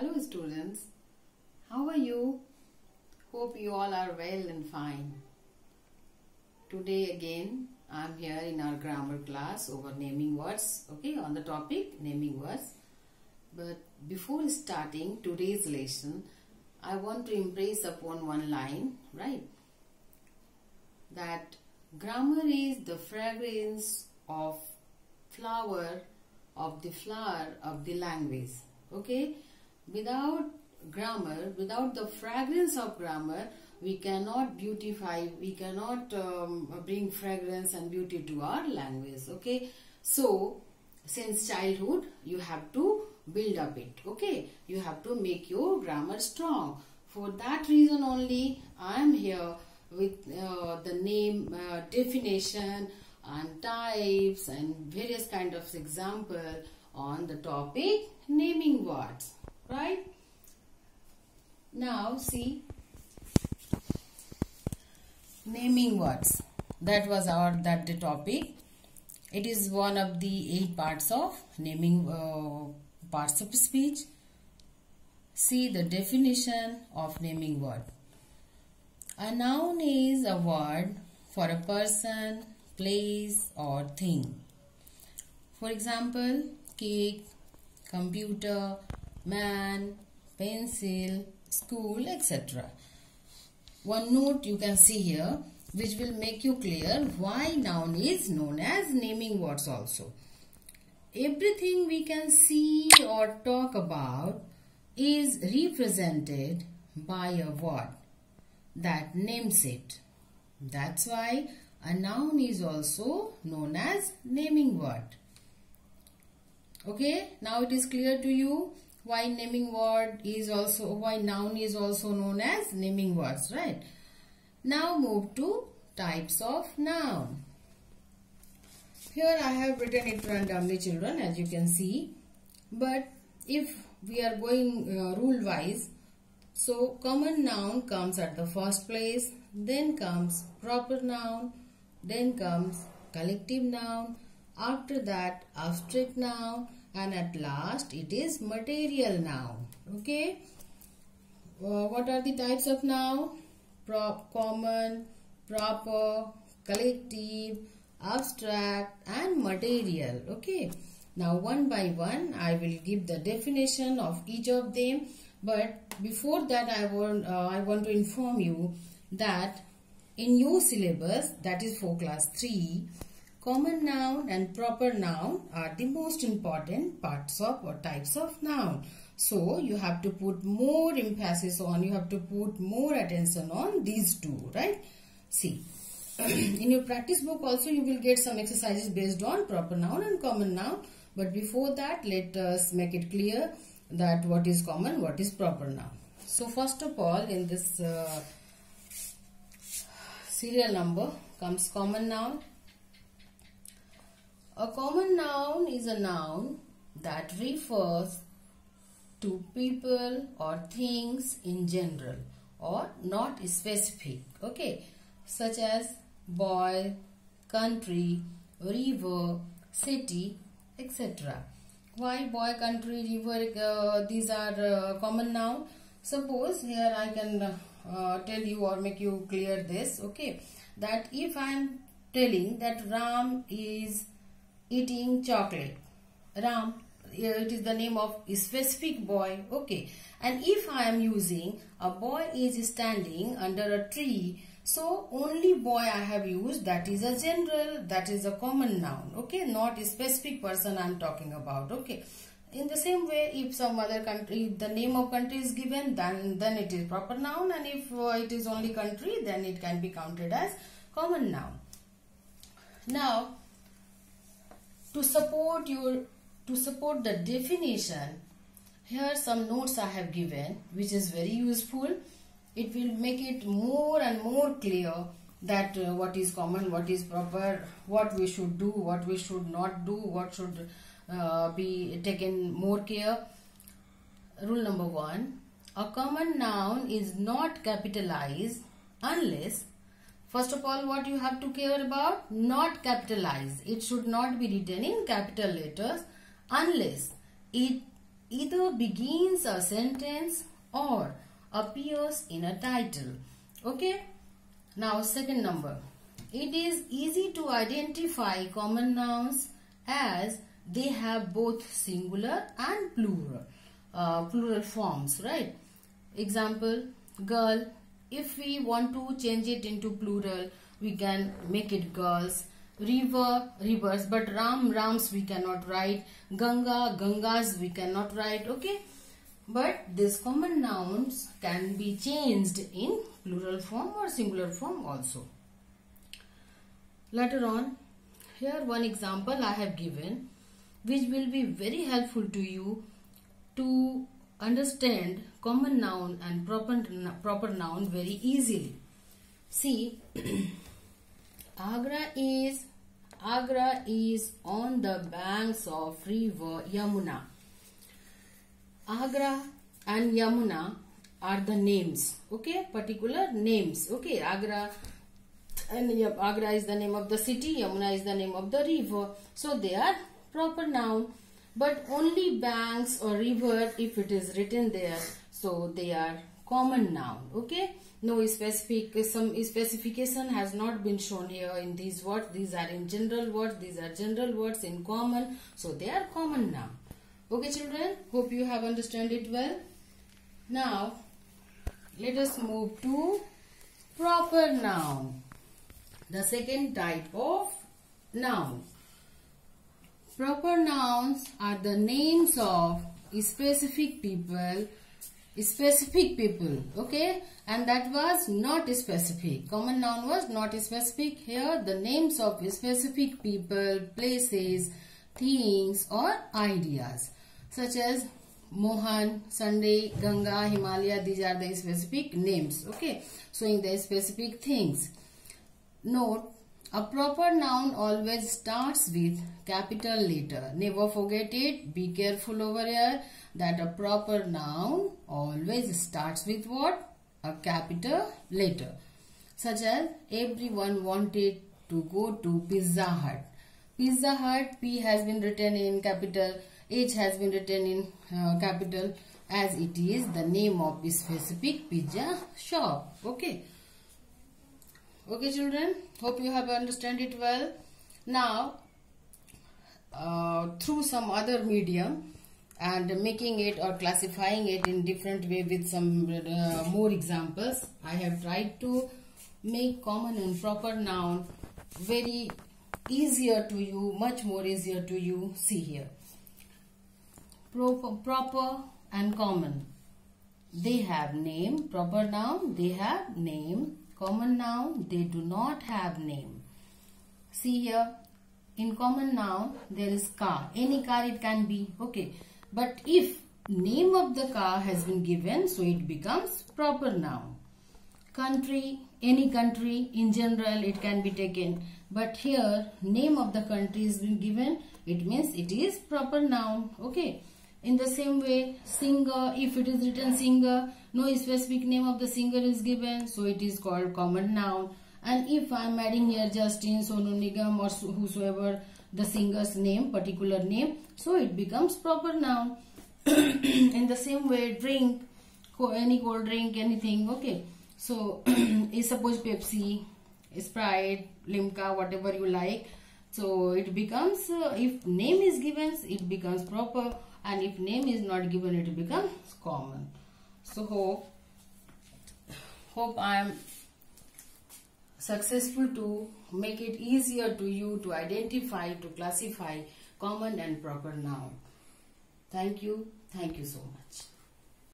Hello students, how are you? Hope you all are well and fine. Today again I am here in our grammar class over naming words, okay, on the topic naming words. But before starting today's lesson, I want to impress upon one line, right? That grammar is the fragrance of flower of the flower of the language okay without grammar without the fragrance of grammar we cannot beautify we cannot um, bring fragrance and beauty to our language okay? So since childhood you have to build up it okay? You have to make your grammar strong. For that reason only i am here with uh, the name uh, definition and types and various kind of example on the topic naming words right? Now see. Naming words. That was our that the topic. It is one of the eight parts of naming uh, parts of speech. See the definition of naming word. A noun is a word for a person place or thing. For example cake computer man pencil school etc one note you can see here which will make you clear why noun is known as naming words also. Everything we can see or talk about is represented by a word that names it. That's why a noun is also known as naming word. Okay, now it is clear to you why naming word is also why noun is also known as naming words right? Now move to types of noun. Here i have written it randomly children as you can see. But if we are going uh, rule wise so common noun comes at the first place then comes proper noun then comes collective noun after that abstract noun and at last it is material noun okay? Uh, what are the types of noun Pro common proper collective abstract and material. Okay? Now one by one i will give the definition of each of them. But before that i want uh, i want to inform you that in your syllabus that is for class 3 Common noun and proper noun are the most important parts of or types of noun. So you have to put more emphasis on, you have to put more attention on these two, right? See, in your practice book also you will get some exercises based on proper noun and common noun. But before that, let us make it clear that what is common, what is proper noun. So first of all, in this uh, serial number comes common noun a common noun is a noun that refers to people or things in general or not specific. Okay, such as boy, country, river, city, etc. Why boy, country, river, uh, these are uh, common noun. Suppose here I can uh, tell you or make you clear this. Okay, that if I am telling that Ram is eating chocolate. Ram, it is the name of specific boy. Okay. And if I am using a boy is standing under a tree. So only boy I have used that is a general that is a common noun. Okay. Not a specific person I am talking about. Okay. In the same way, if some other country, if the name of country is given, then, then it is proper noun. And if uh, it is only country, then it can be counted as common noun. Now, to support your to support the definition here are some notes i have given which is very useful. It will make it more and more clear that uh, what is common what is proper what we should do what we should not do what should uh, be taken more care. Rule number 1 a common noun is not capitalized unless First of all, what you have to care about? Not capitalize. It should not be written in capital letters unless it either begins a sentence or appears in a title. Okay. Now second number. It is easy to identify common nouns as they have both singular and plural uh, plural forms right example girl if we want to change it into plural we can make it girls. River rivers but ram rams we cannot write. Ganga gangas we cannot write okay? But these common nouns can be changed in plural form or singular form also. Later on here one example i have given which will be very helpful to you to understand common noun and proper, proper noun very easily. See, Agra is Agra is on the banks of river Yamuna. Agra and Yamuna are the names, okay, particular names, okay. Agra and Agra is the name of the city, Yamuna is the name of the river. So they are proper noun but only banks or river if it is written there so they are common noun okay? No specific some specification has not been shown here in these words. These are in general words these are general words in common so they are common noun. Okay children? Hope you have understood it well. Now let us move to proper noun. The second type of noun Proper nouns are the names of specific people, specific people, okay? And that was not specific. Common noun was not specific. Here the names of specific people, places, things or ideas such as Mohan, Sunday, Ganga, Himalaya, these are the specific names, okay? So, in the specific things. Note a proper noun always starts with capital letter. Never forget it. Be careful over here that a proper noun always starts with what? A capital letter. Such as everyone wanted to go to Pizza Hut. Pizza Hut, P has been written in capital, H has been written in uh, capital as it is the name of a specific pizza shop. Okay. Okay children, hope you have understand it well. Now, uh, through some other medium and making it or classifying it in different way with some uh, more examples, I have tried to make common and proper noun very easier to you, much more easier to you. See here. Proper, proper and common. They have name, proper noun, they have name, Common noun, they do not have name. See here, in common noun, there is car. Any car it can be, okay. But if name of the car has been given, so it becomes proper noun. Country, any country, in general, it can be taken. But here, name of the country has been given, it means it is proper noun, okay. In the same way, singer, if it is written singer, no specific name of the singer is given, so it is called common noun. And if I am adding here Justin, Sonu Nigam or whosoever the singer's name, particular name, so it becomes proper noun. In the same way, drink, any cold drink, anything, okay. So, suppose Pepsi, Sprite, Limca, whatever you like. So, it becomes, uh, if name is given, it becomes proper and if name is not given it becomes common. So hope hope i am successful to make it easier to you to identify to classify common and proper noun thank you. Thank you so much